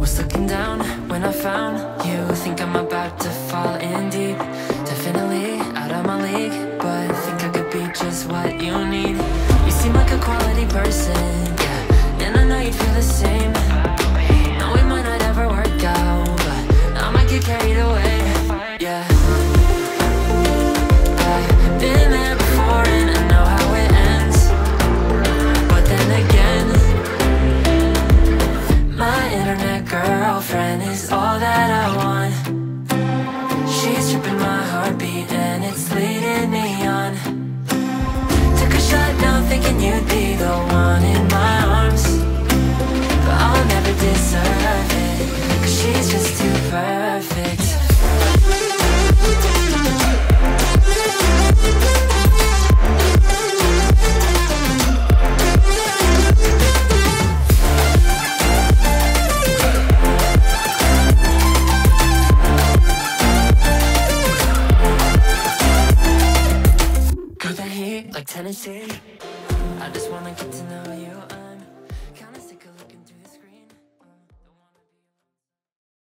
was looking down when I found you. Think I'm about to fall in deep. Definitely out of my league, but think I could be just what you need. You seem like a quality person, 10 is all that I want. She's tripping my heartbeat and it's leading me on. Took a shot now thinking you'd be the one in my arms. But I'll never deserve it Cause she's just too perfect. Through the heat, like Tennessee. I just wanna get to know you.